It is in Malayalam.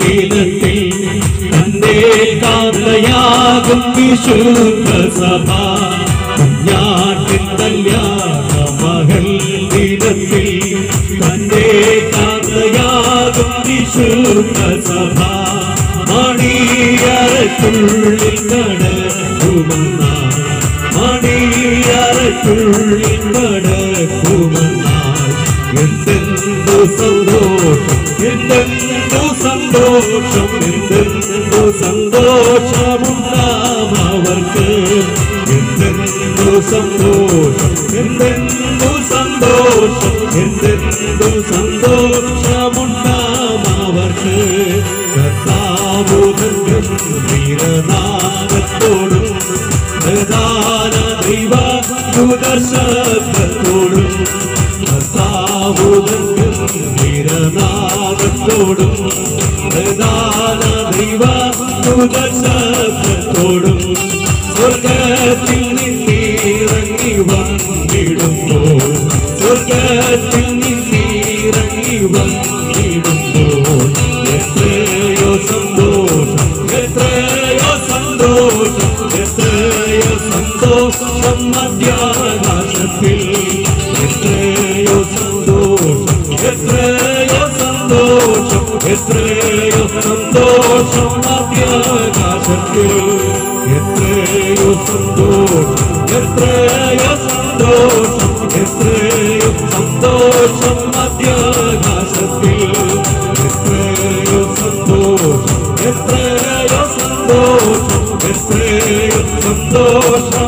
ദിനത്തിൽ തന്റെ കാന്തയാകും വിശുദ്ധ സഭ ഞാട്ടിൻ കല്യാണ ദിനത്തിൽ തന്റെ കാന്തയാകും വിശുദ്ധ സഭ മണിയറക്കുള്ളിൽ കടക്കുമെന്ന മണിയറക്കുള്ളിൽ കടക്കുമെന്നാൽ സന്തോഷം. എന്തെന്തു സന്തോഷം എന്തെന്തു സന്തോഷമുണ്ടാം അവർക്ക് എന്തെന്തു സന്തോഷം എന്തെന്തു സന്തോഷം എന്തെന്തു സന്തോഷമുണ്ടാം അവർക്ക് കർത്താവുതൻ വീരനാഗത്തോടും പ്രധാന ദൈവ ദുദർശത്തോടും വീരനാഗത്തോടും പ്രധാന ദൈവ ദുദർശത്തോടും സ്വർഗത്തിൽ നിന്നിറങ്ങി വന്നിടുമ്പോ സ്വർഗത്തിൽ നിന്നിറങ്ങി വന്നിടുമ്പോ എത്രയോ സന്തോഷം എത്രയോ സന്തോഷം എത്രയോ സന്തോഷം മധ്യാകാശത്തിൽ. സന്തോഷം എത്രയോ സന്തോഷം മധ്യാകാശത്തിൽ എത്രയോ സന്തോഷം എത്രയോ സന്തോഷം എത്രയോ സന്തോഷം മധ്യാകാശത്തിൽ എത്രയോ സന്തോഷം എത്രയോ സന്തോഷം എത്രയോ സന്തോഷം